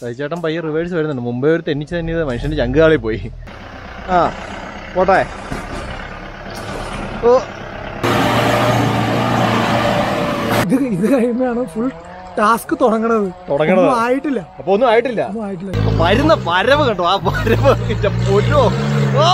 സഹിച്ചേട്ടൻ പയ്യെ റിവേഴ്സ് വരുന്നുണ്ട്. മുമ്പേ ഒരു തെന്നിച്ച് തന്നെ മനുഷ്യന്റെ ചങ്കുകാളിൽ പോയി. ആ പോട്ടെ. ഓ. ഇത് ഇത് കഴിയുമ്പോഴാണ് ഫുൾ ടാസ്ക് തുടങ്ങണത്? തുടങ്ങണത്. ആയിട്ടില്ല. അപ്പൊ ഒന്നും ആയിട്ടില്ല. ഒന്നും ആയിട്ടില്ല. വരുന്ന വരവ് കണ്ടോ? ആ വരവ് പൊന്നോ. ഓ,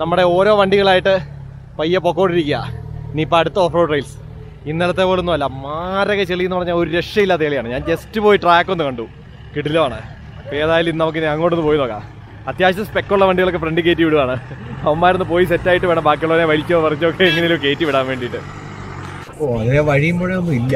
നമ്മുടെ ഓരോ വണ്ടികളായിട്ട് പയ്യെ പൊക്കോണ്ടിരിക്കുക ഇനിയിപ്പോൾ അടുത്ത ഓഫ് റോഡ് റെയിൽസ് ഇന്നലത്തെ പോലൊന്നും അല്ല മാരക ചെളി എന്ന് പറഞ്ഞാൽ ഒരു രക്ഷയില്ല ചെളിയാണ്. ഞാൻ ജസ്റ്റ് പോയി ട്രാക്ക് ഒന്ന് കണ്ടു. കിടിലമാണ്. അപ്പോൾ ഏതായാലും ഇന്ന് നമുക്ക് അങ്ങോട്ടൊന്ന് പോയി നോക്കാം. അത്യാവശ്യം സ്പെക്കുള്ള വണ്ടികളൊക്കെ ഫ്രണ്ട് കയറ്റി വിടുവാണ്. അവന്മാരൊന്ന് പോയി സെറ്റായിട്ട് വേണം. ബാക്കിയുള്ളവരെ വലിച്ചോ പറിച്ചോ ഒക്കെ എങ്ങനെയും കയറ്റി വിടാൻ വേണ്ടിയിട്ട്. ഓ അതിനെ വഴിയുമ്പോഴൊന്നും ഇല്ല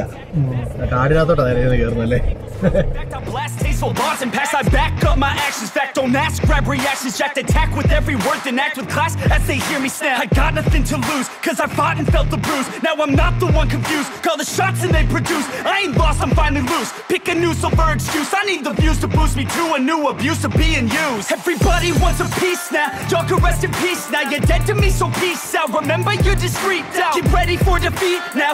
കാടിനകത്തോട്ടാണ് നേരെ കയറുന്നല്ലേ Fact, I blast tasteful bars and pass. I back up my actions. Fact, don't ask, grab reactions. Jacked attack with every word, then act with class as they hear me snap. I got nothing to lose, cause I fought and felt the bruise. Now I'm not the one confused. Call the shots and they produce. I ain't lost, I'm finally loose. Pick a new silver excuse. I need the views to boost me to a new abuse of being used. Everybody wants a piece now. Y'all can rest in peace now. You're dead to me, so peace out. Remember, you're discreet out. Get ready for defeat now.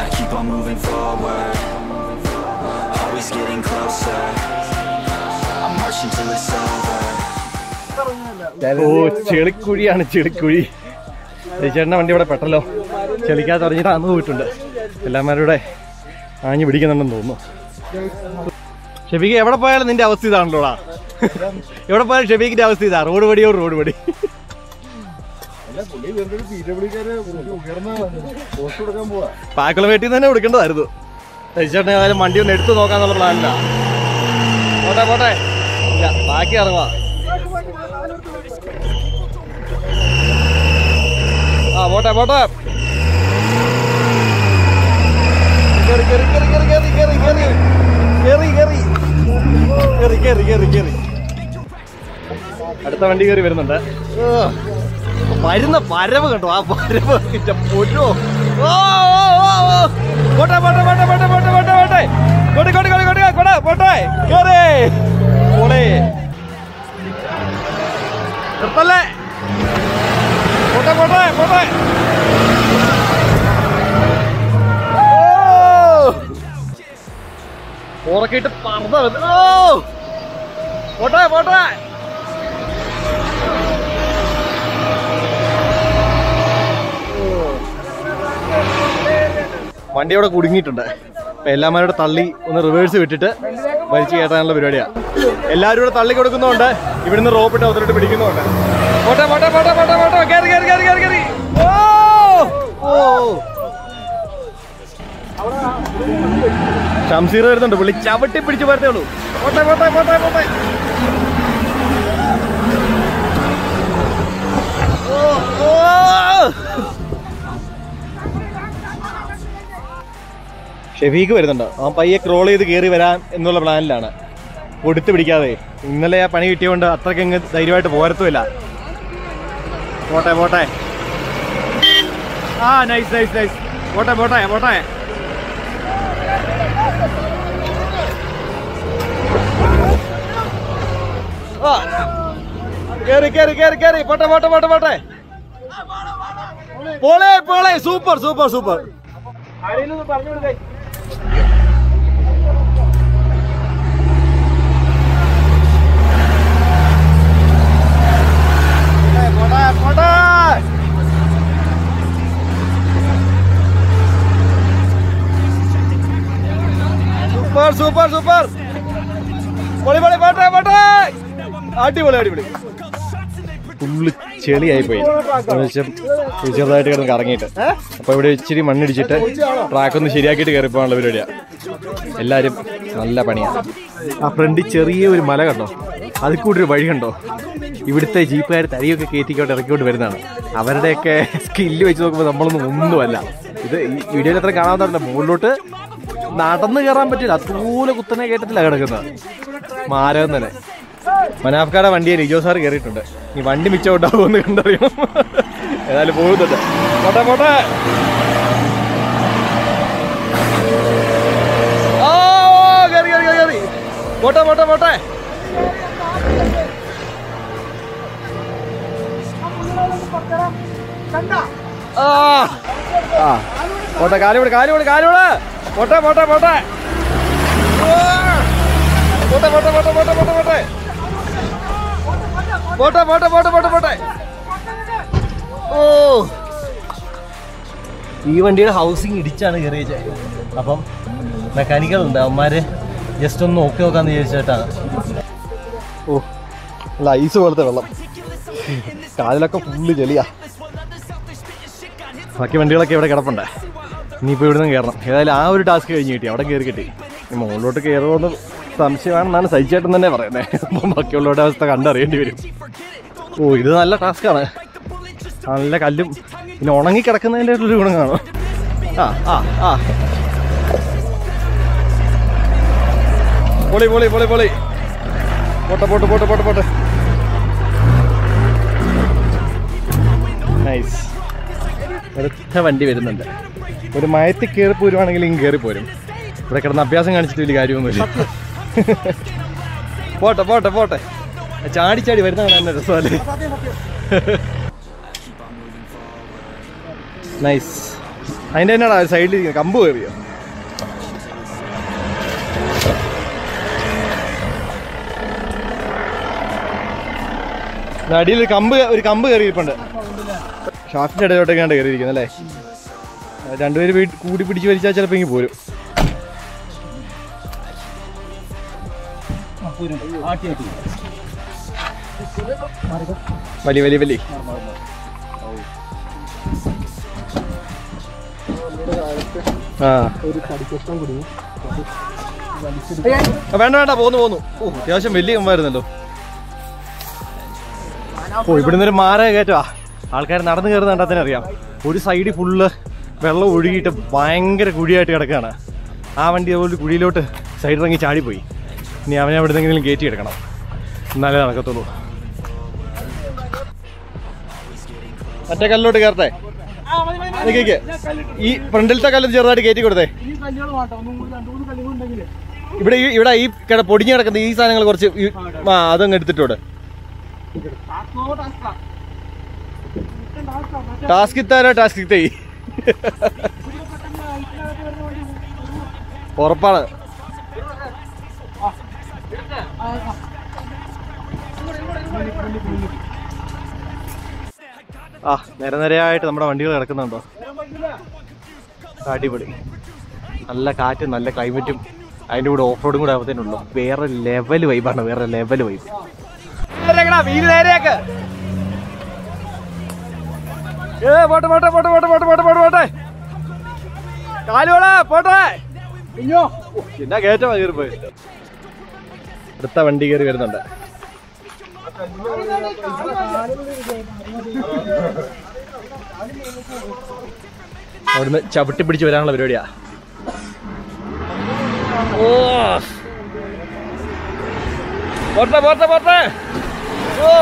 I keep on moving forward. Always getting closer. I'm marching till it's over. ഓ ചെളിക്കുഴിയാണ് ചെളിക്കുഴി. ചേട്ടന്റെ വണ്ടി ഇവിടെ പെട്ടല്ലോ. ചെളിക്കാത്ത അറിഞ്ഞിട്ട് അന്ന് പോയിട്ടുണ്ട്. എല്ലാമാരുടെ ആഞ്ഞു പിടിക്കുന്നുണ്ടെന്ന് തോന്നുന്നു. ഷെബിക്ക് എവിടെ പോയാലും നിന്റെ അവസ്ഥ ഇതാണല്ലോടാ. എവിടെ പോയാലും ഷെബീക്കിന്റെ അവസ്ഥ ഇതാ. റോഡ് പടിയോ റോഡ് പടി. പാക്കള വീട്ടിൽ നിന്ന് തന്നെ എടുക്കേണ്ടതായിരുന്നു തയ്ച്ചേട്ടൻ ഏതായാലും വണ്ടി ഒന്ന് എടുത്തു നോക്കാന്നുള്ള പ്ലാനില്ല പോട്ടെ പോട്ടെ. ഇല്ല ബാക്കി ഇറങ്ങുക ആ പോട്ടെ പോട്ടെ. കേറി കേറി കേറി കേറി കേറി കേറി കേറി. കേറി കേറി. കേറി കേറി കേറി അടുത്ത വണ്ടി കയറി വരുന്നുണ്ട്. വരുന്ന വരവ് കണ്ടോ? ആ വരവ് പൊന്നോ. പോട്ടെ പോട്ടെ പോട്ടെ പോട്ടെ പോട്ടെ പോട്ടെ പോട്ടെ. കൊടി കൊടി കൊടി കൊടി കൊട പോട്ടെ. കേറി. പോളേ. നിർത്തല്ലേ? പോട്ടെ പോട്ടെ ഉറക്കിട്ട് പറന്ന ഓ. പോട്ടെ പോട്ടെ. വണ്ടി അവിടെ കുടുങ്ങിയിട്ടുണ്ട്. അപ്പൊ എല്ലാമാരോട് തള്ളി ഒന്ന് റിവേഴ്സ് വിട്ടിട്ട് വലിച്ചു കയറ്റാനുള്ള പരിപാടിയാണ് എല്ലാവരും കൂടെ തള്ളി കൊടുക്കുന്നുണ്ട് ഇവിടുന്ന് റോപ്പിട്ട് അവസരമായിട്ട് പിടിക്കുന്നുണ്ട്. പോട്ടെ പോട്ടെ പോട്ടെ ഓ! ഷംസീർ വരുന്നുണ്ട്. പുള്ളി ചവിട്ടി പിടിച്ച് പോരത്തേ ഉള്ളൂ. പോട്ടെ. ഓ, ഓ. ഷെഫീക്ക് വരുന്നുണ്ട്. ആ പയ്യെ ക്രോൾ ചെയ്ത് കയറി വരാൻ എന്നുള്ള പ്ലാനിലാണ് കൊടുത്തു പിടിക്കാതെ. ഇന്നലെ ആ പണി കിട്ടിയോണ്ട് അത്രയ്ക്ക് അങ്ങ് ധൈര്യമായിട്ട് പോരത്തുമില്ല. പോട്ടെ പോട്ടെ. ആ നൈസ് നൈസ് നൈസ് പോട്ടെ പോട്ടെ പോട്ടെ. കേറി കേറി കേറി കേറി. പോട്ടെ പോട്ടെ പോട്ടെ പോട്ടെ. പോളെ പോളെ. Super super super. പറഞ്ഞു പോട്ടെ സൂപ്പർ സൂപ്പർ സൂപ്പർ. പൊളി പൊളി പോട്ടെ പോട്ടെ അടിപൊളി അടിപൊളി. ചെളിയായി പോയി ചെറുതായിട്ട് കിടന്ന് കറങ്ങിയിട്ട്. അപ്പോൾ ഇവിടെ ഇച്ചിരി മണ്ണിടിച്ചിട്ട് ട്രാക്ക് ഒന്ന് ശരിയാക്കിയിട്ട് കയറി പോകാനുള്ള പരിപാടിയാ. എല്ലാരും നല്ല പണിയാണ് ആ ഫ്രണ്ടിൽ ചെറിയ ഒരു മല കണ്ടോ? അതിൽ കൂടി ഒരു വഴി കണ്ടോ? ഇവിടുത്തെ ജീപ്പുകാർ തരിയൊക്കെ കയറ്റിക്കോട്ട് ഇറക്കിക്കൊണ്ട് വരുന്നതാണ്. അവരുടെയൊക്കെ സ്കില്ല് വെച്ച് നോക്കുമ്പോൾ നമ്മളൊന്നും ഒന്നുമല്ല. ഇത് ഈ വീഡിയോയിൽ അത്ര കാണാവുന്നതല്ല മുകളിലോട്ട് നടന്നു കയറാൻ പറ്റില്ല. അതുപോലെ കുത്തനെ കയറ്റത്തില്ല കിടക്കുന്നത്. മാരകം തന്നെ. മനാഫ്കാടെ വണ്ടിയെ ലിജോ സാർ കയറിയിട്ടുണ്ട്. ഈ വണ്ടി മിച്ചം ഉണ്ടാവുമെന്ന് കണ്ടറിയണം ഏതായാലും പോകുന്നുണ്ട്. പോട്ടെ പോട്ടെ. പോട്ടെ പോട്ടെ പോട്ടെ. ആ പോട്ടെ കാലുവിട് കാലുവിട് പോട്ടെ പോട്ടെ പോട്ടെ. പോട്ടെ പോട്ടെ പോട്ടെ പോട്ടെ പോട്ടെ പോട്ടെ. പോട്ടെ പോട്ടെ പോട്ടെ പോട്ടെ പോട്ടെ. ഓ. ഈ വണ്ടിയുടെ ഹൗസിങ് ഇടിച്ചാണ് കയറിയത് അപ്പം മെക്കാനിക്കൽ ഉണ്ട്. അവന്മാര് ജസ്റ്റ് ഒന്ന് നോക്കി നോക്കാന്ന് വിചാരിച്ചിട്ടാണ് ഓ അല്ല ഐസ് പോലത്തെ വെള്ളം. കാലിലൊക്കെ ഫുള്ള് ചെളിയാ ബാക്കി വണ്ടികളൊക്കെ ഇവിടെ കിടപ്പുണ്ടേ. ഇനിയിപ്പോൾ ഇവിടെ നിന്ന് കയറണം. ഏതായാലും ആ ഒരു ടാസ്ക് കഴിഞ്ഞ് കിട്ടി. അവിടെ കയറി കിട്ടി. ഇനി മുകളിലോട്ട് കയറുമെന്ന് സംശയമാണെന്നാണ് സഹിച്ചേട്ടൻ തന്നെ പറയുന്നത് അപ്പം ബാക്കിയുള്ളവരുടെ അവസ്ഥ കണ്ടറിയേണ്ടി വരും. ഓ ഇത് നല്ല ടാസ്ക്കാണ്. നല്ല കല്ലും. പിന്നെ ഉണങ്ങി കിടക്കുന്നതിന്റെ ഒരു ഗുണം കാണും. ആ ആ ആ. പൊളി പൊളി പൊളി പൊളി. പോട്ടെ പോട്ടെ പോട്ടെ പോട്ടെ പോട്ടെ. നൈസ് അടുത്ത വണ്ടി വരുന്നുണ്ട്. ഒരു മയത്തിൽ കയറി പോരുവാണെങ്കിൽ ഇങ്ങ് കയറി പോരും ഇവിടെ കിടന്ന് അഭ്യാസം കാണിച്ചിട്ട് വലിയ കാര്യമൊന്നുമില്ല. പോട്ടെ പോട്ടെ പോട്ടെ. ചാടി ചാടി എന്നെ രസമല്ലേ നൈസ് അതിന്റെ തന്നെയാണ് ആ സൈഡിൽ കമ്പ് കയറിയോ? അടിയിൽ ഒരു കമ്പ് ഒരു കമ്പ് കയറിയിരിപ്പുണ്ട് ഷാഫിന്റെ ഇടയിലോട്ടൊക്കെയാണ് കയറിയിരിക്കുന്നത് അല്ലേ? രണ്ടുപേര് കൂടി പിടിച്ച് വലിച്ചാൽ ചിലപ്പോൾ ഇങ്ങനെ പോരും. വലിയ വലിയ വലിയ. ആ. ആ, വേണ്ട വേണ്ട പോന്നു പോന്നു. ഓ അത്യാവശ്യം വലിയ കമ്പായിരുന്നല്ലോ. ഓ ഇവിടുന്ന് ഒരു മാര കയറ്റാ. ആൾക്കാർ നടന്നു കയറുന്ന കണ്ടാൽ അറിയാം. ഒരു സൈഡിൽ ഫുള്ള് വെള്ളം ഒഴുകിയിട്ട് ഭയങ്കര കുഴിയായിട്ട് കിടക്കുകയാണ്. ആ വണ്ടി അതുപോലെ കുഴിയിലോട്ട് സൈഡിറങ്ങി ചാടിപ്പോയി. ഇനി അവനെ അവിടെ നിന്നെങ്കിലും കയറ്റി എടുക്കണം. എന്നാലേ നടക്കത്തുള്ളൂ. മറ്റേ കല്ലിലോട്ട് കയറട്ടെ ഈ ഫ്രണ്ടിലത്തെ കല്ല് ചെറുതായിട്ട് കയറ്റി കൊടുത്തേ. ഇവിടെ ഇവിടെ ഈ കിട പൊടിഞ്ഞു കിടക്കുന്ന ഈ സാധനങ്ങൾ കുറച്ച് ആ അതങ്ങ് എടുത്തിട്ടോട് ടാസ്ക് ഇത്താരോ? ടാസ്ക് ഇത്തേ ഉറപ്പാണ്. ആ നിര നിരയായിട്ട് നമ്മുടെ വണ്ടികൾ കിടക്കുന്നുണ്ടോ? അടിപൊളി. നല്ല കാറ്റും നല്ല ക്ലൈമറ്റും അതിന്റെ കൂടെ ഓഫ് റോഡും കൂടെ ആവത്തേനുള്ളൂ വേറെ ലെവൽ വൈബാണ് വേറെ ലെവൽ വൈബ് ഏ പോട്ടെ പോട്ടെ പോട്ടെ പോട്ടെ പോട്ടെ പോട്ടെ പോട്ടെ പോട്ടെ. കാലുകളെ പോട്ടെ. എന്നാ കയറ്റം കയറി പോയി. അടുത്ത വണ്ടി കയറി വരുന്നുണ്ട്. അവിടുന്ന് ചവിട്ടി പിടിച്ച് വരാനുള്ള പരിപാടിയാ. ഓ. പോട്ടെ പോട്ടെ പോട്ടെ ഓ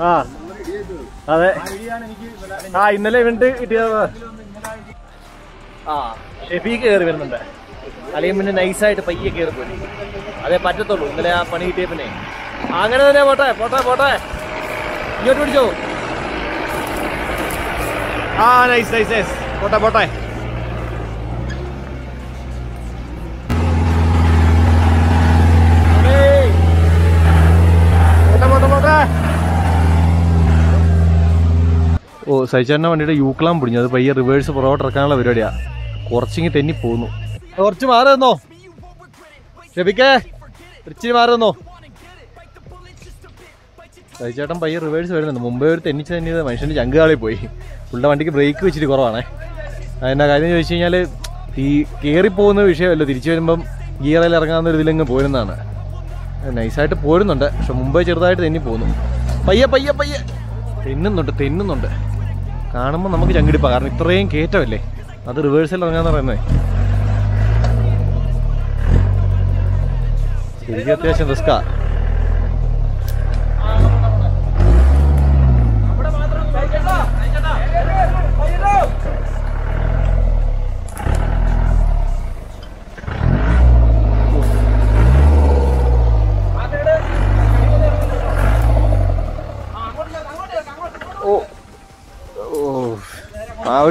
ആ. അതെ. ആ ഇന്നലെ ഇവന്റ് കിട്ടിയത് ആ ഷെഫീക്ക് കയറി വരുന്നുണ്ട്. അല്ലെങ്കിൽ പിന്നെ നൈസായിട്ട് പയ്യെ കയറി പോയി. അതേ പറ്റത്തുള്ളൂ. ഇന്നലെ ആ പണി കിട്ടിയ പിന്നെ. അങ്ങനെ തന്നെ പോട്ടെ പോട്ടെ പോട്ടെ. ഇങ്ങോട്ട് പിടിച്ചോ. ആ നൈസ് നൈസ് നൈസ് പോട്ടെ പോട്ടെ ഏയ്. പോട്ടെ പോട്ടെ പോട്ടെ ഓ സൈച്ചാറിന്റെ വണ്ടിയുടെ യൂക്ലാം പിടിഞ്ഞു. അത് പയ്യെ റിവേഴ്സ് പുറകോട്ട് ഇറക്കാനുള്ള പരിപാടിയാ. കുറച്ചിങ്ങി തെന്നി പോകുന്നു കുറച്ച് മാറി തന്നോ ഷെബിക്കേ ഇച്ചിരി മാറി തന്നോ സൈച്ചേട്ടൻ പയ്യെ റിവേഴ്സ് വരുന്നുണ്ട്. മുമ്പേ ഒരു തെന്നിച്ച് തന്നിയത് മനുഷ്യന്റെ ചങ്കുകാളിൽ പോയി. പുള്ളിയുടെ വണ്ടിക്ക് ബ്രേക്ക് വെച്ചിട്ട് കുറവാണേ. അതിന്റെ കാര്യം ചോദിച്ചു കഴിഞ്ഞാൽ ഈ കയറിപ്പോകുന്ന വിഷയമല്ല. തിരിച്ചു വരുമ്പം ഗിയറിൽ ഇറങ്ങാവുന്ന ഒരു ഇതിലങ്ങ് പോരുന്നതാണ്. നൈസായിട്ട് പോരുന്നുണ്ട്. പക്ഷെ മുമ്പേ ചെറുതായിട്ട് തെന്നി പോകുന്നു പയ്യെ പയ്യെ പയ്യെ. തെന്നുന്നുണ്ട് തെന്നുന്നുണ്ട്. കാണുമ്പോൾ നമുക്ക് ചങ്കിടിപ്പാ. കാരണം ഇത്രയും കയറ്റമല്ലേ? അത് റിവേഴ്സിൽ ഇറങ്ങാന്ന് പറയുന്നത് ശരിക്കും അത്യാവശ്യം റിസ്ക്കാ.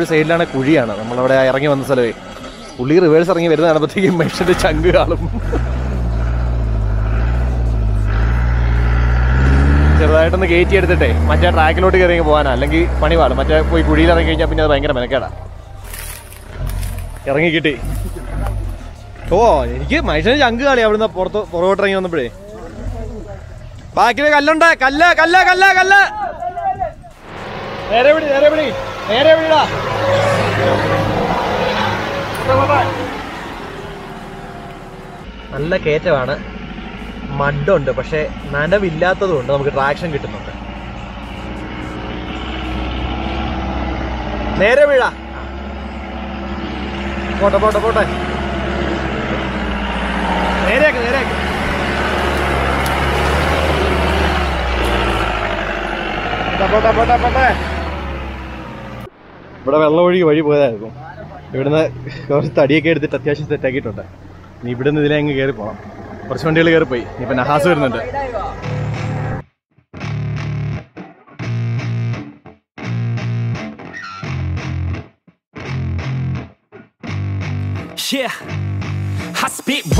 ഒരു സൈഡിലാണ് കുഴിയാണ്. നമ്മളവിടെ ഇറങ്ങി വന്ന സ്ഥലമേ. പുള്ളി റിവേഴ്സ് ഇറങ്ങി വരുന്ന കാണുമ്പോഴത്തേക്കും മനുഷ്യന്റെ ചങ്ക് കാണും. ചെറുതായിട്ടൊന്ന് കയറ്റി എടുത്തിട്ടേ. മറ്റേ ട്രാക്കിലോട്ട് കയറി പോകാനാ. അല്ലെങ്കിൽ പണി പാടും. മറ്റേ പോയി കുഴിയിൽ ഇറങ്ങി കഴിഞ്ഞാൽ പിന്നെ അത് ഭയങ്കര മെനക്കേടാ. ഇറങ്ങി കിട്ടി. ഓ എനിക്ക് മനുഷ്യന് ചങ്ക് കളി അവിടുന്ന് പുറത്ത് പുറകോട്ട് ഇറങ്ങി വന്നപ്പോഴേ. ബാക്കിൽ കല്ലുണ്ട്. കല്ല് കല്ല് കല്ല് കല്ല്. നേരെ വിടി നേരെ വിടി. നേരെ വിടിടാ നല്ല കയറ്റമാണ്. മഡുണ്ട് പക്ഷെ നനവില്ലാത്തതുകൊണ്ട് നമുക്ക് ട്രാക്ഷൻ കിട്ടുന്നുണ്ട്. നേരെ വീഴ. പോട്ടെ പോട്ടെ പോട്ടെ. നേരെയാക്ക് നേരെയാക്ക്. പോട്ടെ പോട്ടെ പോട്ടെ. ഇവിടെ വെള്ളം ഒഴുകി വഴി പോയതായിരുന്നു. ഇവിടുന്ന് കുറച്ച് തടിയൊക്കെ എടുത്തിട്ട് അത്യാവശ്യം സെറ്റാക്കിയിട്ടുണ്ട് ഇനി ഇവിടുന്ന് ഇതിലെ അങ്ങ് കയറി പോകണം കുറച്ച് വണ്ടികൾ കയറി പോയി ഇനിയിപ്പോൾ നഹാസ് വരുന്നുണ്ട്. Yeah.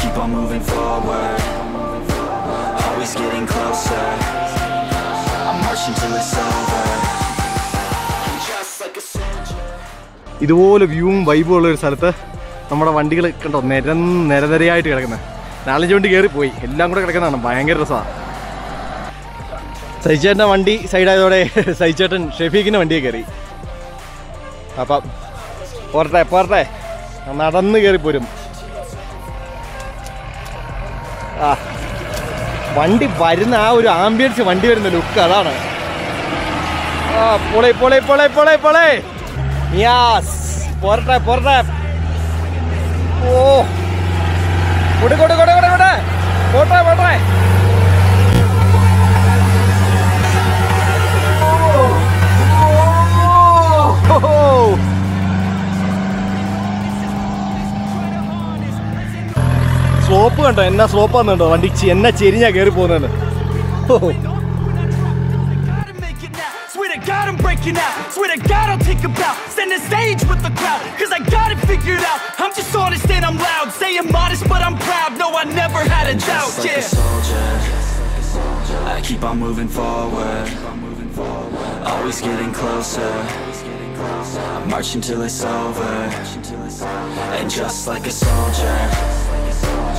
keep on moving forward. Always getting closer. I'm marching till it's over. Just like a soldier. ഇതുപോലെ വ്യൂവും വൈബും ഉള്ള ഒരു സ്ഥലത്ത് നമ്മുടെ വണ്ടികൾ കണ്ടോ നിര നിരനിരയായിട്ട് കിടക്കുന്നത് നാലഞ്ച് വണ്ടി കയറി പോയി എല്ലാം കൂടെ കിടക്കുന്നതാണ് ഭയങ്കര രസമാണ് സൈച്ചേട്ടന്റെ വണ്ടി സൈഡായതോടെ സൈച്ചേട്ടൻ ഷെഫീഖിന്റെ വണ്ടിയെ കയറി അപ്പം പോരട്ടെ പോരട്ടെ നടന്ന് കയറിപ്പോരും ആ വണ്ടി വരുന്ന ആ ഒരു ആംബിയൻസ് വണ്ടി വരുന്ന ലുക്ക് അതാണ്. ആ പൊളെ പൊളെ പൊളെ പൊളെ യാസ് പോരട്ടെ പോരട്ടെ. ഓ. കൊടുക്കോട്ടെ കൊടുക്കോട്ടെ കൊടു കൊടു കൊടു. പോട്ടെ പോട്ടെ. സ്ലോപ്പ് കണ്ടോ എന്നാ സ്ലോപ്പാന്നുണ്ടോ വണ്ടി ചെ- എന്നാ ചെരിഞ്ഞാ കയറി പോകുന്നത് ഓ Gotta make it now. Swear to God I'm breaking out. Swear to God I'll take a bow. Stand the stage with the crowd. Cause I got it figured out. I'm just honest and I'm loud. Saying modest but I'm proud. No, I never had a doubt. Just like Yeah. a soldier, I keep on moving forward. Always getting closer. I march until it's over. And just like a soldier,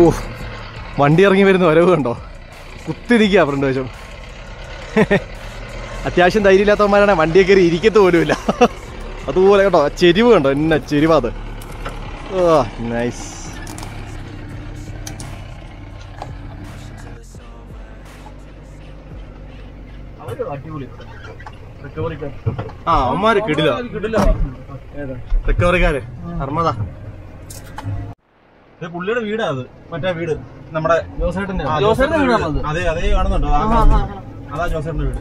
ഓ വണ്ടി ഇറങ്ങി വരുന്ന വരവ് കണ്ടോ? കുത്തി നിൽക്കുക front വശം. അത്യാവശ്യം ധൈര്യമില്ലാത്തവന്മാരാണ് വണ്ടിയെ കയറി ഇരിക്കത്ത് പോലുമില്ല. അതുപോലെ കേട്ടോ ചെരിവ് കണ്ടോ? എന്നെ ചെരിവ് അത്. നൈസ് ആ അവന്മാര് കിടില റിക്കവറിക്കാര് നർമ്മദ ഇത് പുള്ളിയുടെ വീടാ അത്. മറ്റേ വീട്. നമ്മുടെ ജോസേട്ടന്റെ ജോസേട്ടന്റെ വീടാണത്? അതെ. അതേ കാണുന്നുണ്ടോ. അതാ ജോസേട്ടന്റെ വീട്.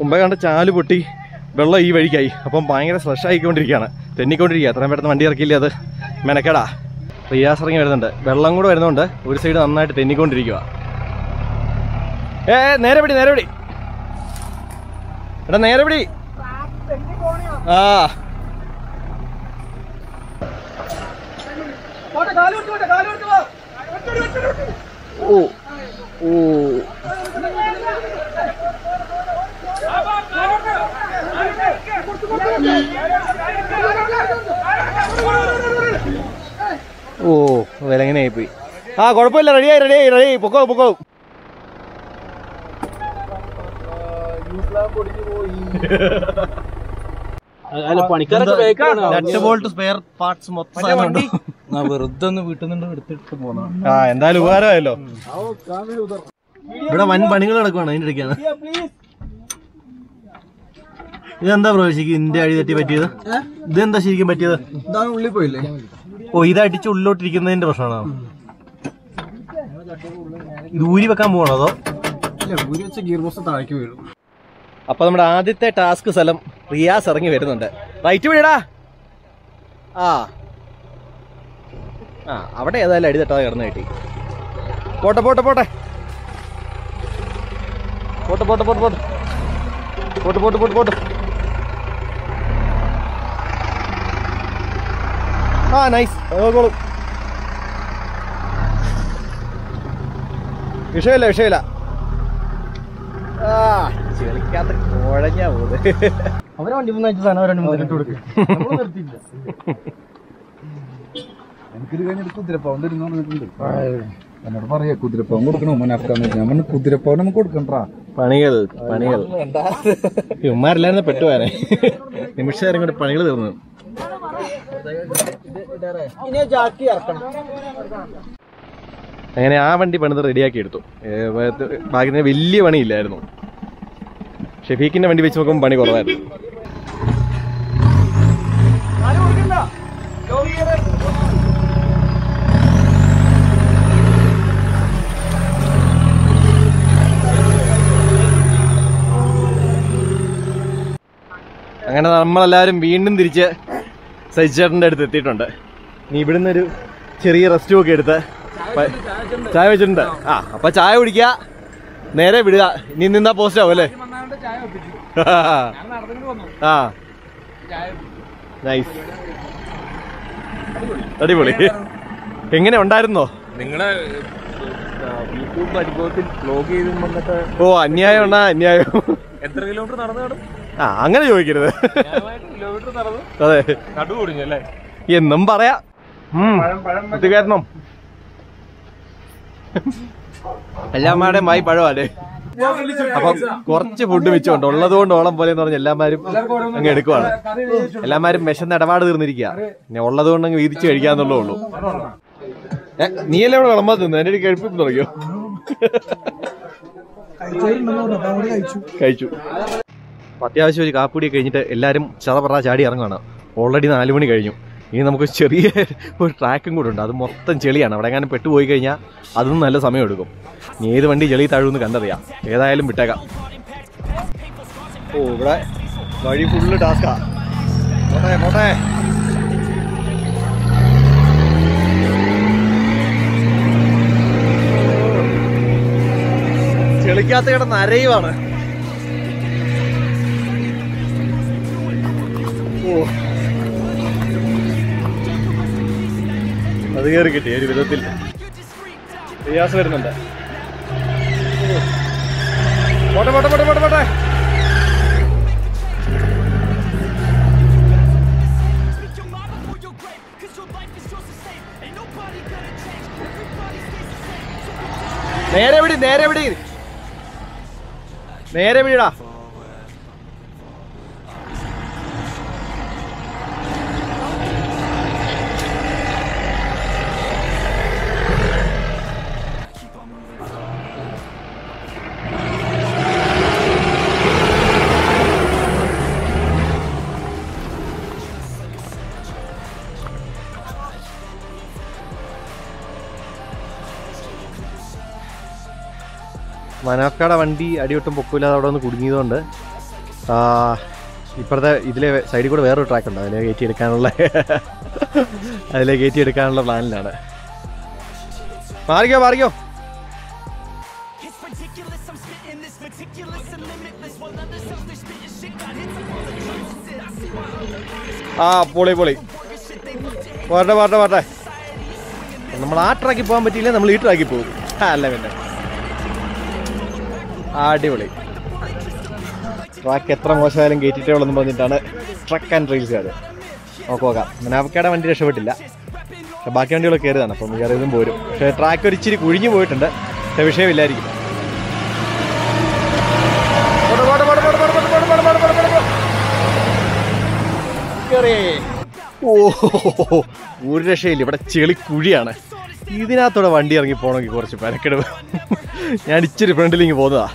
മുമ്പേ കണ്ട ചാൽ പൊട്ടി വെള്ളം ഈ വഴിക്കായി. അപ്പം ഭയങ്കര ഫ്രഷ് ആയിക്കൊണ്ടിരിക്കുകയാണ്. തെന്നിക്കൊണ്ടിരിക്കുക. അത്രയും പെട്ടെന്ന് വണ്ടി ഇറക്കില്ലേ അത്? മെനക്കേടാ. റിയാസ് ഇറങ്ങി വരുന്നുണ്ട്. വെള്ളം കൂടെ വരുന്നുണ്ട് ഒരു സൈഡ് നന്നായിട്ട് തെന്നിക്കൊണ്ടിരിക്കുക. ഏ നേരെ പിടി നേരെ പിടി. എടാ നേരെ പിടി. ആ. ഓ ഓ. ഓ വിലങ്ങനെ പോയി ആ കുഴപ്പമില്ല റെഡിയായി റെഡിയായി റെഡി പൊക്കോ പൊക്കോ അല്ല പണിക്കാരൊക്കെ നട്ട് ബോൾട്ട് സ്പെയർ പാർട്സ് മൊത്തം. വെറുതെ ഒന്ന് വീട്ടിൽ നിന്ന് എടുത്തിട്ട് പോന്നാ ആ എന്തായാലും ഉപകാരമായല്ലോ. ഇവിടെ വൻ പണികൾ നടക്കുവാണ് അതിന്റെ ഇടയ്ക്കാണ് ഇതെന്താ ബ്രോ ശരിക്കും ഇന്ത്യ അടി തെറ്റി പറ്റിയത്? ഇതെന്താ ശരിക്കും പറ്റിയത്? ഉള്ളിൽ പോയില്ലേ? ഓ ഇത് അടിച്ച് ഉള്ളിലോട്ടിരിക്കുന്നതിന്റെ പ്രശ്നമാണോ? ഇത് ഊരി വെക്കാൻ പോകണോ അതോ? ഊരി വെച്ച ഗിയർ ബോക്സ് താഴേക്ക് വീഴും. അപ്പൊ നമ്മുടെ ആദ്യത്തെ ടാസ്ക് സ്ഥലം റിയാസ് ഇറങ്ങി വരുന്നുണ്ട്. റൈറ്റ് വീടാ ആ. ആ അവിടെ ഏതായാലും അടി തട്ടാതെ കിടന്നു കിട്ടി. പോട്ടെ പോട്ടെ പോട്ടെ. പോട്ടെ പോട്ടെ പോട്ടെ പോട്ടെ. പോട്ട് പോട്ട് പോട്ട് പോട്ട്. ആ നൈസ് നോക്കോളും. വിഷയമില്ല വിഷയമില്ല. ആ ചെളിക്കാത്ത കുഴഞ്ഞാ പോത് അവരെ വണ്ടി മൂന്നാഴ്ച സാധനം അവരെ വണ്ടി മൂന്നിട്ട് കൊടുക്കും. എനിക്കിത് കഴിഞ്ഞിട്ട് കുതിരപ്പാവൻ തരുന്ന പറഞ്ഞിട്ടുണ്ട്. എന്നോട് പറയാ കുതിരപ്പാവൻ കൊടുക്കണോ? മോനാക്കാന്ന് ഞാൻ പറഞ്ഞു കുതിരപ്പാവൻ നമുക്ക് കൊടുക്കണ്ടാ പണികൾ പണികൾ. ഉമ്മാരില്ലായിരുന്നു പെട്ടുപോയാനെ നിമിഷം നേരം കൊണ്ട് പണികൾ തീർന്നു. അങ്ങനെ ആ വണ്ടി പണിത് റെഡിയാക്കി എടുത്തു. ഭാഗ്യത്തിന് വലിയ പണിയില്ലായിരുന്നു. ഷെഫീഖിന്റെ വണ്ടി വെച്ച് നോക്കുമ്പോൾ പണി കുറവായിരുന്നു. അങ്ങനെ നമ്മളെല്ലാവരും വീണ്ടും തിരിച്ച് സജിച്ചേട്ടന്റെ അടുത്ത് എത്തിയിട്ടുണ്ട്. നീ ഇവിടുന്ന് ഒരു ചെറിയ റെസ്റ്റും ഒക്കെ എടുത്ത് ചായ വെച്ചിട്ടുണ്ട്. ആ അപ്പൊ ചായ കുടിക്കുക. നേരെ വിടുക. നീ നിന്നാ പോസ്റ്റ് ആവും അല്ലേ? ആ. നൈസ് അടിപൊളി. എങ്ങനെ ഉണ്ടായിരുന്നോ? നിങ്ങളെ യൂട്യൂബ് അനുഭവത്തിൽ വ്ലോഗ് ചെയ്ത് വന്നിട്ട് ഓ അന്യായം ഉണ്ടാ അന്യായം. എത്ര കിലോമീറ്റർ നടന്നു കാണും ആ അങ്ങനെ ചോദിക്കരുത്. അതെ. നടു കുടിഞ്ഞു അല്ലേ എന്നും പറയാ. കാരണം എല്ലാമാരുടെയും മായി പഴമല്ലേ? അപ്പം കുറച്ച് ഫുഡ് വെച്ചുകൊണ്ട് ഉള്ളതുകൊണ്ട് ഓളം പോലെ എന്ന് പറഞ്ഞ എല്ലാമാരും അങ്ങ് എടുക്കുവാണ്. എല്ലാമാരും വിശന്ന് ഇടപാട് തീർന്നിരിക്കുക. പിന്നെ ഉള്ളത് കൊണ്ട് അങ്ങ് വീതിച്ച് കഴിക്കാന്നുള്ളേ ഉള്ളൂ. നീയല്ലേ ഇവിടെ വിളമ്പാ തിന്നു എന്റെ കഴിപ്പിപ്പ് തുടങ്ങിയോ? കഴിച്ചു. അപ്പൊ അത്യാവശ്യം ഒരു കാപ്പുടി കഴിഞ്ഞിട്ട് എല്ലാവരും ചതപറ ചാടി ഇറങ്ങുകയാണ് ഓൾറെഡി നാല് മണി കഴിഞ്ഞു. ഇനി നമുക്ക് ചെറിയ ഒരു ട്രാക്കും കൂടെ ഉണ്ട്. അത് മൊത്തം ചെളിയാണ്. അവിടെ എങ്ങാനും പെട്ടുപോയി കഴിഞ്ഞാൽ അതും നല്ല സമയം എടുക്കും ഇനി ഏത് വണ്ടി ചെളി താഴുമെന്ന് കണ്ടറിയാം. ഏതായാലും വിട്ടേക്കാം. ഓ ഇവിടെ വഴി ഫുള്ള് ടാസ്കാ പോട്ടെ പോട്ടെ. ചെളിക്കാത്ത കിടന്ന് അരയുവാണ്. അത് കയറി കിട്ടി ഒരു വിധത്തിൽ. പ്രയാസം വരുന്നുണ്ട്. പോട്ടെ പോട്ടെ പോട്ടെ പോട്ടെ. നേരെ വിടി നേരെ വിടി. നേരെ വിടിടാ. മനാഫ്കയുടെ വണ്ടി അടിയൊട്ടും പൊക്കില്ലാതെ അവിടെ ഒന്ന് കുടുങ്ങിയതുകൊണ്ട് ഇപ്പോഴത്തെ ഇതിലെ സൈഡിൽ കൂടെ വേറൊരു ട്രാക്ക് ഉണ്ട്. അതിലെ കയറ്റി എടുക്കാനുള്ള അതിലെ കയറ്റി എടുക്കാനുള്ള പ്ലാനിലാണ്. മാറിക്കോ മാറിക്കോ. ആ പൊളി പൊളി. പോരട്ടെ പോരട്ടെ പോരട്ടെ. നമ്മൾ ആ ട്രാക്കിൽ പോകാൻ പറ്റിയില്ല നമ്മൾ ഈ ട്രാക്കിൽ പോകും. അല്ല പിന്നെ. അടിപൊളി. ട്രാക്ക് എത്ര മോശമായാലും കയറ്റിട്ടുള്ളെന്ന് പറഞ്ഞിട്ടാണ് ട്രക്ക് ആൻഡ് റീൽസുകാർ നോക്ക്. നോക്കാം മനാവക്കയുടെ വണ്ടി രക്ഷപ്പെട്ടില്ല. പക്ഷെ ബാക്കി വണ്ടികളൊക്കെ കയറിയതാണ്. അപ്പം കയറിയതും പോരും. പക്ഷേ ട്രാക്ക് ഒരു ഇച്ചിരി കുഴിഞ്ഞു പോയിട്ടുണ്ട്. പക്ഷേ വിഷയമില്ലായിരിക്കും. ഓ ഒരു രക്ഷയില്ല. ഇവിടെ ചെളി കുഴിയാണ്. ഇതിനകത്തൂടെ വണ്ടി ഇറങ്ങി പോകണമെങ്കിൽ കുറച്ച് പരക്കെടുവ് ഞാൻ ഇച്ചിരി ഫ്രണ്ടിലേക്ക് പോകുന്നതാ.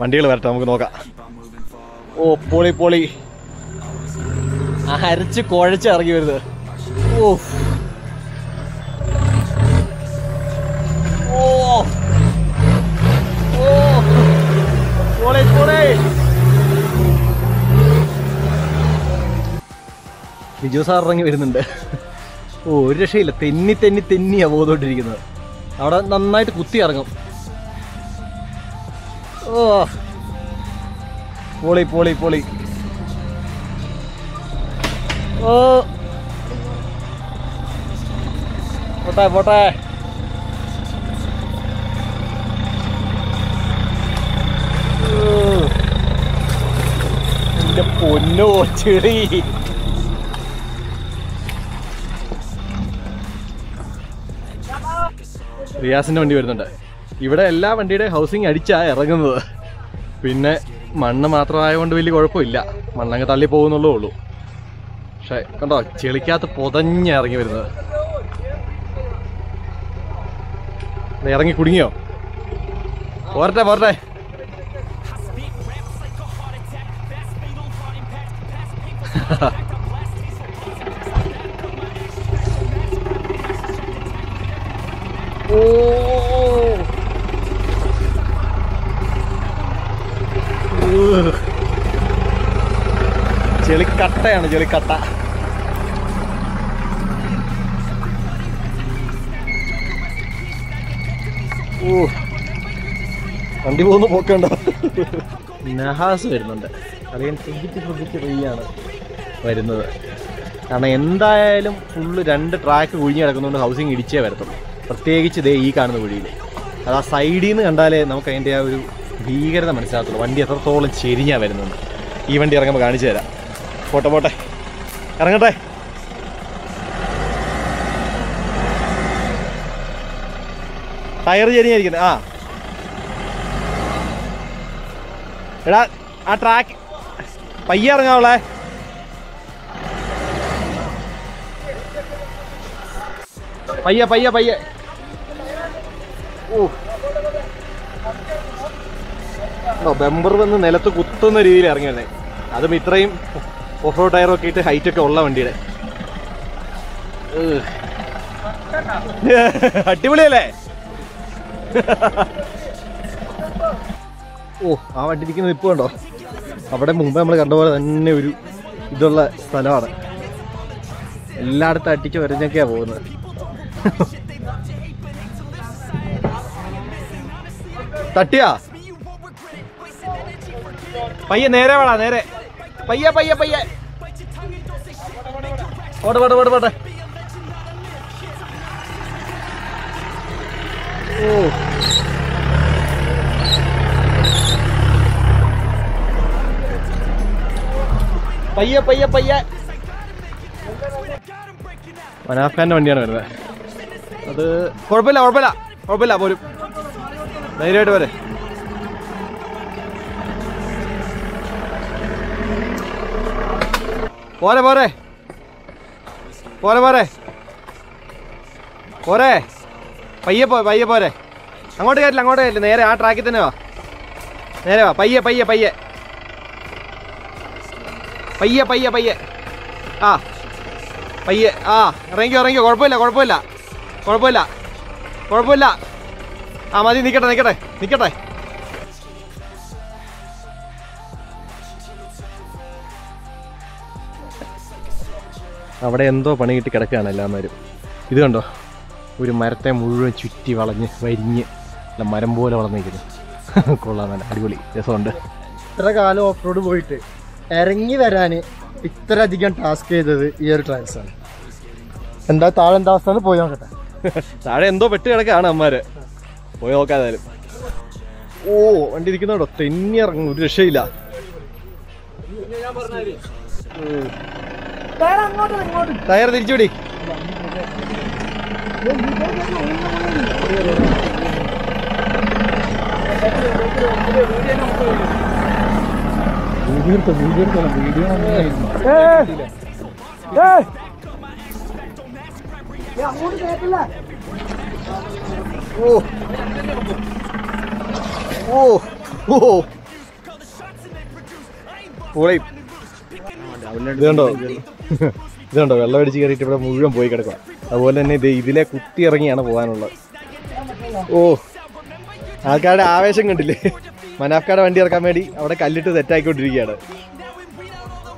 വണ്ടികൾ വരട്ടെ നമുക്ക് നോക്കാം. ഓ പൊളി പൊളി. അരച്ച് കുഴച്ച് ഇറങ്ങി വരുന്നത്. ഓ ബിജു സാർ ഇറങ്ങി വരുന്നുണ്ട്. ഓ ഒരു രക്ഷയില്ല. തെന്നി തെന്നി തെന്നിയാ പോകത്തോണ്ടിരിക്കുന്നത് അവിടെ നന്നായിട്ട് കുത്തി ഇറങ്ങും. ഓ. പോളി പോളി പോളി. ഓ. പോട്ടെ പോട്ടെ. ഓ. എന്റെ പൊന്നോ റിയാസിന്റെ വണ്ടി വരുന്നുണ്ട്. ഇവിടെ എല്ലാ വണ്ടിയുടെ ഹൗസിങ് അടിച്ചാണ് ഇറങ്ങുന്നത്. പിന്നെ മണ്ണ് മാത്രമായതുകൊണ്ട് വലിയ കുഴപ്പമില്ല. മണ്ണങ്ങ് തള്ളി പോകുന്നുള്ളൂ ഉള്ളൂ. പക്ഷെ കണ്ടോ ചെളിക്കകത്ത് പൊതഞ്ഞ ഇറങ്ങി വരുന്നത്. ഇറങ്ങി കുടുങ്ങിയോ? പോരട്ടെ പോരട്ടെ. Ha raps ചെളിക്കട്ടയാണ് ചെളിക്കട്ട ഓ വണ്ടി പോകുന്ന പോക്കണ്ട. നഹാസ് വരുന്നുണ്ട്. അറിയാൻ ശ്രദ്ധിച്ച് ശ്രദ്ധിച്ച് പെയ്യാണ് വരുന്നത്. കാരണം എന്തായാലും ഫുള്ള് രണ്ട് ട്രാക്ക് കുഴിഞ്ഞ് കിടക്കുന്നതുകൊണ്ട് ഹൗസിങ് ഇടിച്ചേ വരത്തുള്ളൂ. പ്രത്യേകിച്ച് ദേ ഈ കാണുന്ന കുഴിയിൽ. അത് ആ സൈഡിൽ നിന്ന് കണ്ടാലേ നമുക്ക് അതിന്റെ ആ ഒരു ഭീകരത മനസ്സിലാകത്തുള്ളൂ. വണ്ടി എത്രത്തോളം ചെരിഞ്ഞാ വരുന്നത്. ഈ വണ്ടി ഇറങ്ങുമ്പോൾ കാണിച്ചു തരാം. പോട്ടെ പോട്ടെ. ഇറങ്ങട്ടെ. ടയർ ചെരിഞ്ഞായിരിക്കുന്നത് ആ. എടാ ആ ട്രാക്ക് പയ്യ ഇറങ്ങാവളെ പയ്യ പയ്യ പയ്യെ. ബെമ്പർ വന്ന് നിലത്ത് കുത്തുന്ന രീതിയിൽ ഇറങ്ങിയതേ അതും ഇത്രയും ഓഫ് ടയറൊക്കെ ഇട്ട് ഹൈറ്റ് ഒക്കെ ഉള്ള വണ്ടിയുടെ. അടിപൊളിയല്ലേ? ഓ ആ വണ്ടി ഇരിക്കുന്നത് ഇപ്പോൾ ഉണ്ടോ അവിടെ മുമ്പ് നമ്മൾ കണ്ട പോലെ തന്നെ ഒരു ഇതുള്ള സ്ഥലമാണ്. എല്ലായിടത്തും അടിച്ച് വരഞ്ഞൊക്കെയാ പോകുന്നത്. തട്ടിയാ? പയ്യെ നേരെ വേടാ നേരെ. പയ്യെ പയ്യെ പയ്യെ. ഓടെ പോട്ടെ പോട്ടെ പോട്ടെ. ഓ. പയ്യെ പയ്യെ പയ്യെ. മനാഫ് ഖാന്റെ വണ്ടിയാണ് വരുന്നത്. അത് കുഴപ്പമില്ല കുഴപ്പമില്ല. കുഴപ്പമില്ല പോലും ധൈര്യമായിട്ട് പോരെ പോരെ പോരെ. പോരെ പോരെ. പോരെ. പയ്യെ പോ പയ്യെ പോരെ. അങ്ങോട്ട് കയറ്റില്ല അങ്ങോട്ട് കയറ്റില്ല. നേരെ ആ ട്രാക്കിൽ തന്നെ വാ. നേരെ വാ. പയ്യെ പയ്യെ പയ്യെ. പയ്യെ പയ്യെ പയ്യെ. ആ. പയ്യെ ആ. ഇറങ്ങിക്കോ ഇറങ്ങിക്കോ. കുഴപ്പമില്ല കുഴപ്പമില്ല. കുഴപ്പമില്ല. കുഴപ്പമില്ല. ആ മതി. നിൽക്കട്ടെ നിൽക്കട്ടെ നിൽക്കട്ടെ അവിടെ എന്തോ പണി കിട്ടി കിടക്കുകയാണ് എല്ലാവരും. ഇത് കണ്ടോ? ഒരു മരത്തെ മുഴുവൻ ചുറ്റി വളഞ്ഞ് വരിഞ്ഞ് അല്ല മരം പോലെ വളർന്നിരിക്കുന്നു. കൊള്ളാം നല്ല അടിപൊളി. രസമുണ്ട്. ഇത്ര കാലം ഓഫ് റോഡ് പോയിട്ട് ഇറങ്ങി വരാൻ ഇത്ര അധികം ടാസ്ക് ചെയ്തത് ഈ ഒരു ആണ്. എന്താ താഴെ എന്താ അവസ്ഥ? പോയി നോക്കട്ടെ. താഴെ എന്തോ പെട്ട് കിടക്കാണ് അമ്മാര്. പോയി നോക്കാതായാലും ഓ വണ്ടി ഇരിക്കുന്നുണ്ടോ തെന്നി ഇറങ്ങും ഒരു രക്ഷയില്ല. ടയർ തിരിച്ചുപിടി. വീഡിയോ എടുത്തോ വീഡിയോ എടുത്തോ വീഡിയോ ഓ. ഓ ഓ. പൊളി ഇത് കണ്ടോ ഇത് കണ്ടോ വെള്ളം അടിച്ച് കയറിയിട്ട് ഇവിടെ മുഴുവൻ പോയി കിടക്കുക. അതുപോലെ തന്നെ ഇത് ഇതിലെ കുത്തി ഇറങ്ങിയാണ് പോകാനുള്ളത് ഓ ആൾക്കാരുടെ ആവേശം കണ്ടില്ലേ? മനാഫ്കാരുടെ വണ്ടി ഇറക്കാൻ വേണ്ടി അവിടെ കല്ലിട്ട് തെറ്റാക്കിക്കൊണ്ടിരിക്കുകയാണ്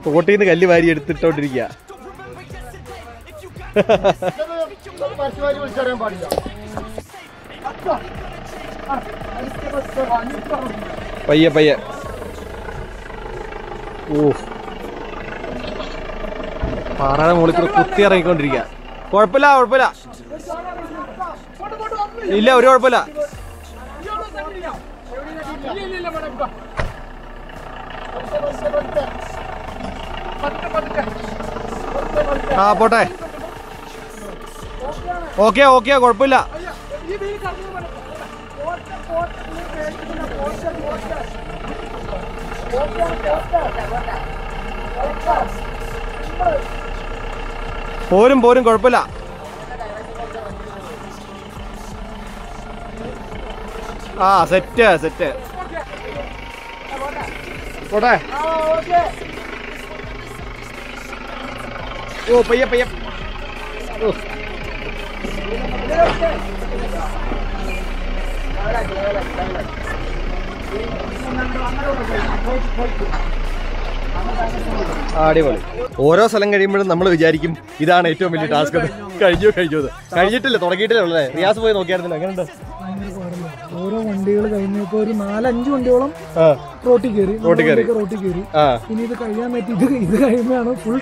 തോട്ടിൽ നിന്ന് കല്ല് വാരി എടുത്തിട്ടോണ്ടിരിക്കുക. പയ്യെ പയ്യെ. ഓ. പാറയുടെ മുകളിൽ കൂടെ കുത്തി ഇറങ്ങിക്കൊണ്ടിരിക്കുക കുഴപ്പമില്ല കുഴപ്പമില്ല. ഇല്ല ഒരു കുഴപ്പമില്ല. ആ പോട്ടെ. ഓക്കെ ഓക്കെ കുഴപ്പമില്ല. പോരും പോരും കുഴപ്പമില്ല. ആ സെറ്റ് സെറ്റ്. പോട്ടെ. ഓ പയ്യ പയ്യ. ഓ. ആ, അടിപൊളി. ഓരോ സ്ഥലം കഴിയുമ്പോഴും നമ്മൾ വിചാരിക്കും ഇതാണ് ഏറ്റവും വലിയ ടാസ്ക് കഴിഞ്ഞു കഴിഞ്ഞു കഴിഞ്ഞിട്ടില്ല തുടങ്ങിയിട്ടില്ല അല്ലേ റിയാസ് പോയി നോക്കിയായിരുന്നില്ല. എങ്ങനെയുണ്ട്? ഓരോ വണ്ടികൾ കഴിഞ്ഞപ്പോ ഒരു നാലഞ്ച് വണ്ടിയോളം റോട്ടി റോട്ടിൽ കയറി. റോട്ടിൽ കയറി. റോട്ടിൽ കയറി. ഇനി ഇത് കഴിയാൻ പറ്റി. ഇത് ഇത് കഴിയുമ്പോഴാണ് ഫുൾ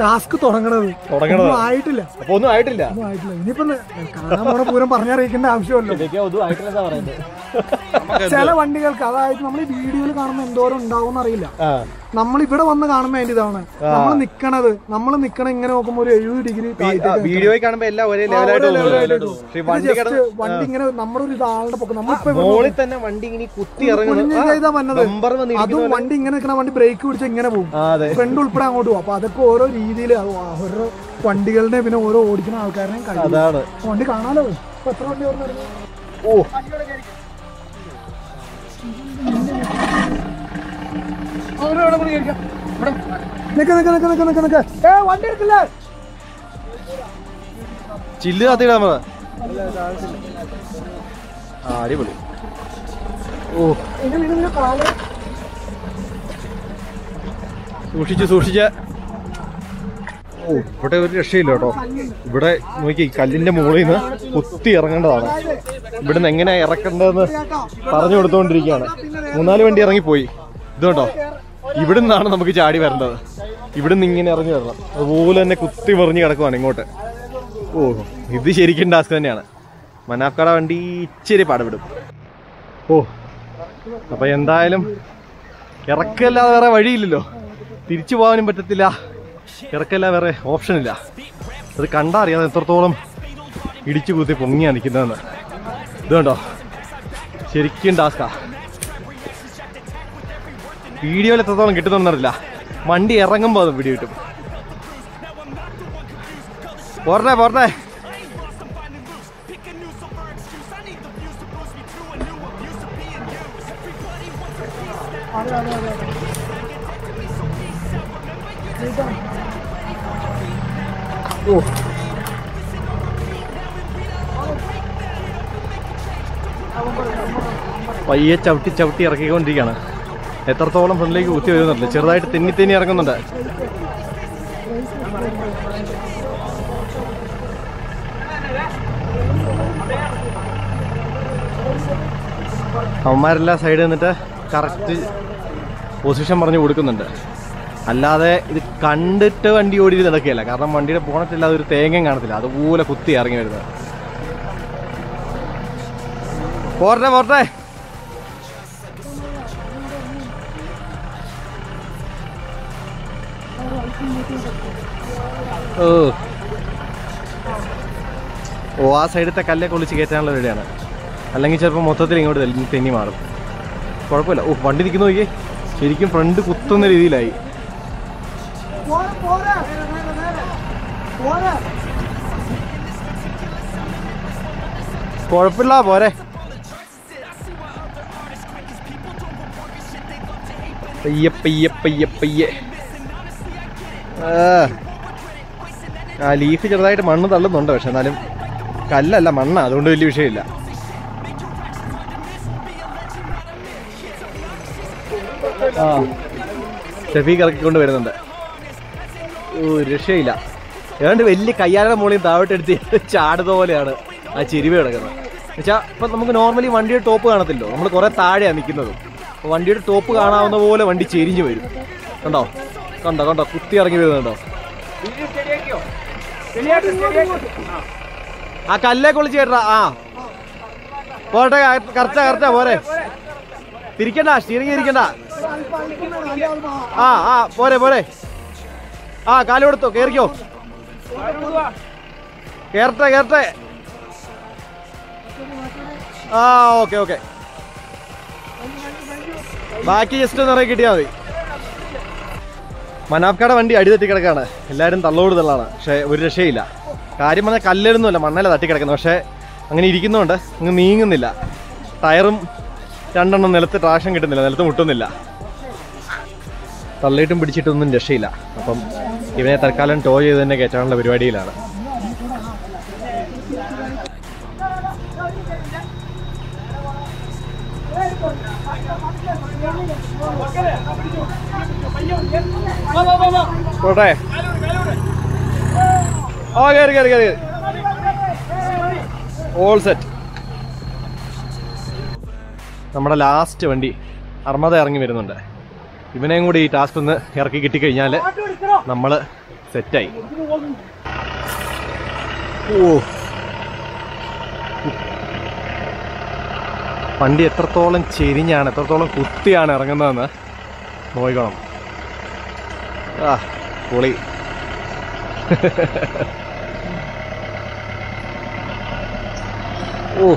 ടാസ്ക് തുടങ്ങണത്. തുടങ്ങണത്. ആയിട്ടില്ല. അപ്പൊ ഒന്നും ആയിട്ടില്ല. ഒന്നും ആയിട്ടില്ല. ഇനിയിപ്പോ കാണാൻ പോണ പൂരം പറഞ്ഞറിയിക്കേണ്ട ആവശ്യമല്ലോ. ആയിട്ടില്ല പറയുന്നത്. ചില വണ്ടികൾക്ക് അതായത് നമ്മൾ ഈ വീഡിയോയിൽ കാണുന്ന എന്തോരം ഉണ്ടാവും അറിയില്ല. നമ്മൾ ഇവിടെ വന്ന് കാണുമ്പോ അതിന്റെ ഇതാണ്. നമ്മൾ നിക്കണത് നമ്മൾ നിക്കണ ഇങ്ങനെ നോക്കുമ്പോ ഒരു എഴുപത് ഡിഗ്രി വീഡിയോയിൽ കാണുമ്പോ എല്ലാം ഒരേ ലെവലായിട്ട് വണ്ടി ഇങ്ങനെ നമ്മുടെ ഒരു ഇതാളുടെ പൊക്കം. നമ്മളിപ്പോ തന്നെ വണ്ടി ഇങ്ങനെ കുത്തി ഇറങ്ങുന്നത് വന്നത്. അതും വണ്ടി ഇങ്ങനെ നിൽക്കണ വണ്ടി ബ്രേക്ക് പിടിച്ച് ഇങ്ങനെ പോകും ഫ്രണ്ട് ഉൾപ്പെടെ അങ്ങോട്ട് പോകും അപ്പൊ അതൊക്കെ ഓരോ രീതിയിൽ ഓരോ വണ്ടികളുടെ പിന്നെ ഓരോ ഓടിക്കുന്ന ആൾക്കാരുടെയും വണ്ടി കാണാലോ? എത്ര വണ്ടി ഓടുന്നു ഓ. വണ്ടി എടുക്കില്ല? ചില്ല് കത്തിയിട നമ്മൾ. ആ അടിപൊളി. ഓ. സൂക്ഷിച്ച് സൂക്ഷിച്ച്. ഓ ഇവിടെ ഒരു രക്ഷയില്ല കേട്ടോ. ഇവിടെ നോക്കി കല്ലിന്റെ മുകളിൽ നിന്ന് കുത്തി ഇറങ്ങേണ്ടതാണ്. ഇവിടുന്ന് എങ്ങനെയാ ഇറക്കേണ്ടതെന്ന് പറഞ്ഞു കൊടുത്തുകൊണ്ടിരിക്കുകയാണ് മൂന്നാൽ വണ്ടി ഇറങ്ങിപ്പോയി. ഇതുണ്ടോ ഇവിടുന്നാണ് നമുക്ക് ചാടി വരേണ്ടത്. ഇവിടുന്ന് ഇങ്ങനെ ഇറങ്ങി വരണം. അതുപോലെ തന്നെ കുത്തി മറിഞ്ഞ് കിടക്കുവാണ് ഇങ്ങോട്ട്. ഓ ഇത് ശരിക്കും ടാസ്ക് തന്നെയാണ്. മനാക്കട വണ്ടി ഇച്ചിരി പാടുപെടും. ഓ അപ്പൊ എന്തായാലും ഇറക്കല്ലാതെ വേറെ വഴിയില്ലല്ലോ. തിരിച്ചു പോകാനും പറ്റത്തില്ല. ഇറക്കല്ല വേറെ ഓപ്ഷൻ ഇല്ല. അത് കണ്ടാ അറിയാതെ എത്രത്തോളം ഇടിച്ചു കുത്തി പൊങ്ങിയാണ് നിൽക്കുന്നതെന്ന്. ഇത് കണ്ടോ? ശരിക്കും ടാസ്കാ വീഡിയോയിൽ എത്രത്തോളം കിട്ടുന്നറിയില്ല വണ്ടി ഇറങ്ങുമ്പോൾ അത് വീഡിയോ കിട്ടും. പോരട്ടെ പോരട്ടെ പയ്യെ ചവിട്ടി ചവിട്ടി ഇറക്കിക്കൊണ്ടിരിക്കുകയാണ്. എത്രത്തോളം ഫ്രണ്ടിലേക്ക് കുത്തി വരുന്നുണ്ട്? ചെറുതായിട്ട് തെന്നി തെന്നി ഇറങ്ങുന്നുണ്ട്. അവന്മാരെല്ലാം സൈഡിൽ നിന്നിട്ട് കറക്റ്റ് പൊസിഷൻ പറഞ്ഞ് കൊടുക്കുന്നുണ്ട്. അല്ലാതെ ഇത് കണ്ടിട്ട് വണ്ടി ഓടി നടക്കുകയല്ല കാരണം വണ്ടിയുടെ പോണറ്റില്ലാതെ ഒരു തേങ്ങയും കാണത്തില്ല. അതുപോലെ കുത്തി ഇറങ്ങി വരുന്നത്. പോരട്ടെ പോരട്ടെ. ഓ. ആ സൈഡത്തെ കല്ലൊക്കെ ഒളിച്ച് കയറ്റാനുള്ള റെഡിയാണ് അല്ലെങ്കിൽ ചിലപ്പോൾ മൊത്തത്തിൽ ഇങ്ങോട്ട് തെന്നി മാറും. കുഴപ്പമില്ല. ഓ വണ്ടി നിൽക്കുന്ന നോക്കിയേ. ശരിക്കും ഫ്രണ്ട് കുത്തുന്ന രീതിയിലായി. കുഴപ്പമില്ല പോരെ. പയ്യെ പയ്യെ പയ്യെ പയ്യെ. ആ. ലീഫ് ചെറുതായിട്ട് മണ്ണ് തള്ളുന്നുണ്ട് പക്ഷെ എന്നാലും കല്ലല്ല മണ്ണ അതുകൊണ്ട് വലിയ വിഷയമില്ല. ആ ഷെഫീഖ് ഇറക്കിക്കൊണ്ട് വരുന്നുണ്ട്. ഓ രക്ഷയില്ല. ഏതാണ്ട് വലിയ കയ്യാലയുടെ മുകളിൽ താഴോട്ടെടുത്ത് ചാടുന്ന പോലെയാണ് ആ ചിരിവ് കിടക്കുന്നത്. എന്നുവെച്ചാൽ ഇപ്പം നമുക്ക് നോർമലി വണ്ടിയുടെ ടോപ്പ് കാണത്തില്ലോ. നമ്മൾ കുറേ താഴെയാണ് നിൽക്കുന്നത്. വണ്ടിയുടെ ടോപ്പ് കാണാവുന്ന പോലെ വണ്ടി ചെരിഞ്ഞ് വരും. കണ്ടോ? കണ്ടോ കണ്ട കുത്തി ഇറങ്ങി വരുന്നുണ്ടോ ആ കല്ലേ കുളിച്ച് കേട്ടാ. ആ. പോട്ടെ കറക്റ്റാ കറക്റ്റാ പോരെ. തിരിക്കണ്ട സ്റ്റീറിംഗ് തിരിക്കണ്ട ആ ആ പോരെ പോരെ. ആ കാൽ കൊടുത്തോ കേറിക്കോ. കേറട്ടെ കേറട്ടെ. ആ ഓക്കെ ഓക്കെ. ബാക്കി ജസ്റ്റ് നിറയെ കിട്ടിയാൽ മതി. മനാപ്കാടെ വണ്ടി അടി തട്ടി കിടക്കാണ് എല്ലാവരും തള്ളോട് തള്ളാണ് പക്ഷേ ഒരു രക്ഷയില്ല. കാര്യം പറഞ്ഞാൽ കല്ലൊന്നുമല്ല മണ്ണല്ല തട്ടി കിടക്കുന്നത് പക്ഷേ അങ്ങനെ ഇരിക്കുന്നതുകൊണ്ട് അങ്ങ് നീങ്ങുന്നില്ല. ടയറും രണ്ടെണ്ണം നിലത്ത് ട്രാക്ഷൻ കിട്ടുന്നില്ല. നിലത്ത് മുട്ടുന്നില്ല. തള്ളിയിട്ടും പിടിച്ചിട്ടൊന്നും രക്ഷയില്ല. അപ്പം ഇവനെ തൽക്കാലം ടോ ചെയ്ത് തന്നെ കയറ്റാനുള്ള പരിപാടിയിലാണ്. പോട്ടെ. ആ കയറി കയറി കയറി ഓൾ സെറ്റ് നമ്മുടെ ലാസ്റ്റ് വണ്ടി അർമ്മത ഇറങ്ങി വരുന്നുണ്ട്. ഇവനെയും കൂടി ഈ ടാസ്ക് ഒന്ന് ഇറക്കി കിട്ടിക്കഴിഞ്ഞാൽ നമ്മൾ സെറ്റായി ഓ. വണ്ടി എത്രത്തോളം ചെരിഞ്ഞാണ് എത്രത്തോളം കുത്തിയാണ് ഇറങ്ങുന്നതെന്ന് നോക്കണം ആ പൊളി. ഓ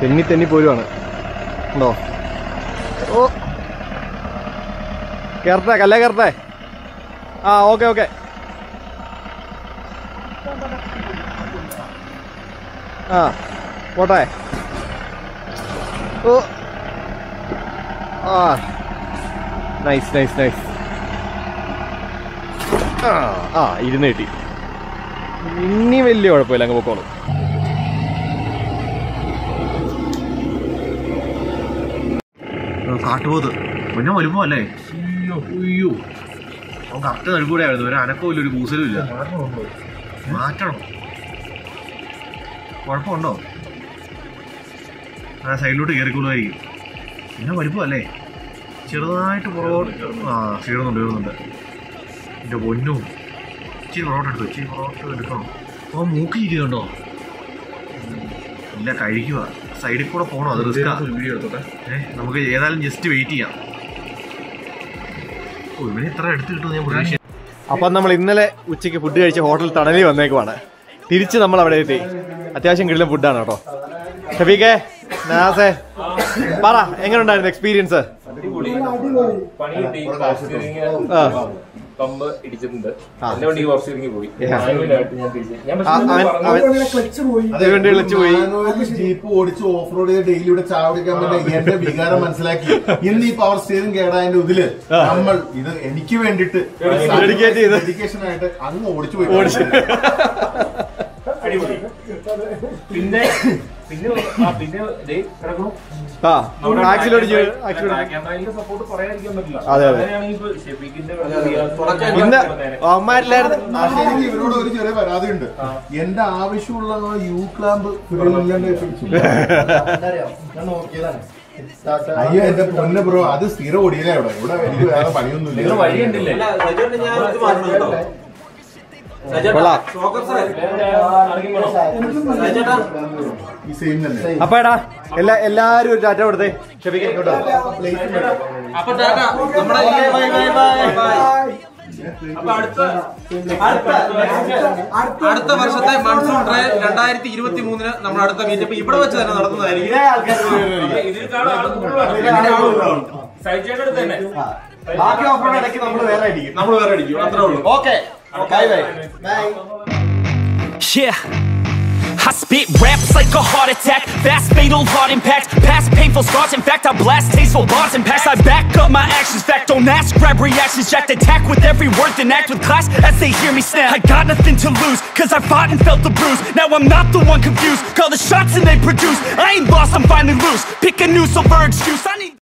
തെന്നി തെന്നി പോരുവാണ്. ഉണ്ടോ? ഓ കയറട്ടെ കല്ലേ കയറട്ടെ ആ ഓക്കെ ഓക്കെ. ആ പോട്ടെ. ഓ ആ. Nice nice nice. ആ ആ ഇരുന്ന് കിട്ടി. ഇനി വലിയ കുഴപ്പമില്ല അങ്ങ് പൊക്കോളൂ. കാട്ടുപോത് പിന്നെ വരുമ്പോ അല്ലേ? അയ്യോ അവൻ കറക്റ്റ് നടുക്കൂടെയായിരുന്നു. ഒരു അനക്കവും ഇല്ല ഒരു കൂസലും ഇല്ല. മാറ്റണം? കുഴപ്പമുണ്ടോ? ആ സൈഡിലോട്ട് കയറിക്കൊള്ളുമായിരിക്കും പിന്നെ വലിപ്പമല്ലേ ചെറുതായിട്ട് പുറകോട്ട് ആ കീറുന്നുണ്ട് കീറുന്നുണ്ട്. എന്റെ പൊന്നും. ഇച്ചിരി പൊറോട്ട എടുത്തു ഇച്ചിരി പൊറോട്ട എടുക്കണം ഓ മൂക്കി ഇരിക്കുന്നുണ്ടോ ഇല്ല കഴിക്കുക സൈഡിൽ കൂടെ പോകണോ അത് റിസ്ക്കാ വീഡിയോ എടുത്തോട്ടെ. ഏഹ് നമുക്ക് ഏതായാലും ജസ്റ്റ് വെയിറ്റ് ചെയ്യാം. ഓ ഇവനെ ഇത്ര എടുത്ത് കിട്ടുമെന്ന് ഞാൻ പ്രതീക്ഷ അപ്പം നമ്മൾ ഇന്നലെ ഉച്ചയ്ക്ക് ഫുഡ് കഴിച്ച ഹോട്ടൽ തണലി വന്നേക്കുവാണ്. തിരിച്ച് നമ്മൾ അവിടെ എത്തി. അത്യാവശ്യം കിട്ടുന്ന ഫുഡാണ് കേട്ടോ. ഷഫീഖേ നാസേ പറ എങ്ങനെ ഉണ്ടായിരുന്നു എക്സ്പീരിയൻസ് കിട്ടി ആ. പമ്പ് ഇടിച്ചിട്ടുണ്ട്. എന്റെ വണ്ടി പവർ സ്റ്റിയറിംഗ് പോയി. ഇവന്റെ വിളിച്ചു പോയി. ജീപ്പ് ഓടിച്ച് ഓഫ് റോഡ് ചെയ്ത് ഡെയിലി ഇവിടെ ചാവടിക്കാൻ വേണ്ടി എന്റെ വികാരം മനസ്സിലാക്കി. ഇന്ന് ഈ പവർ സ്റ്റിയറിംഗ് കേടായതിന്റെ ഇതിൽ നമ്മൾ ഇത് എനിക്ക് വേണ്ടിട്ട്. ഡെഡിക്കേഷൻ ആയിട്ട് അങ്ങ് ഓടിച്ചു പോയി. പിന്നെ ആ ആക്സിലോടിച്ച് അതെ, അതെ. ഇന്ന് ഇവരോട് ഒരു ചെറിയ പരാതി ഉണ്ട് എന്റെ ആവശ്യമുള്ള ആ യു ക്ലാമ്പ് ഞാൻ നോക്കിയതാണ്. അയ്യോ എന്റെ പൊന്ന ബ്രോ അത് സ്ഥിരം ഓടിയില്ല ഇവിടെ ഇവിടെ എനിക്ക് വേറെ പണിയൊന്നുമില്ല. വഴി അപ്പൊ എടാ എല്ലാ എല്ലാരും ഒരു ടാറ്റ കൊടുത്തേ. വാ. അപ്പൊ ടാറ്റ നമ്മുടെ അടുത്ത വർഷത്തെ മൺസൂൺ ട്രയൽ രണ്ടായിരത്തി ഇരുപത്തി മൂന്നിന് നമ്മൾ അടുത്ത മീറ്റപ്പ് ഇവിടെ വെച്ച് തന്നെ നടത്തുന്നതായിരിക്കും. ബാക്കി ഓഫറുടെ ഇടയ്ക്ക് നമ്മൾ വേറെ അടിക്കും. നമ്മൾ വേറെ അടിക്കും. അത്രേ ഉള്ളൂ. Okay. Bye bye Yeah. I spit raps like a heart attack, fast fatal heart impact, past painful scars. In fact, I blast tasteful bars and packs. I back up my actions, fact don't ask, grab reactions, jacked attack with every word, then act with class as they hear me snap. I got nothing to lose, cause I fought and felt the bruise. Now I'm not the one confused, call the shots and they produce. I ain't lost, I'm finally loose. Pick a new silver excuse. I need.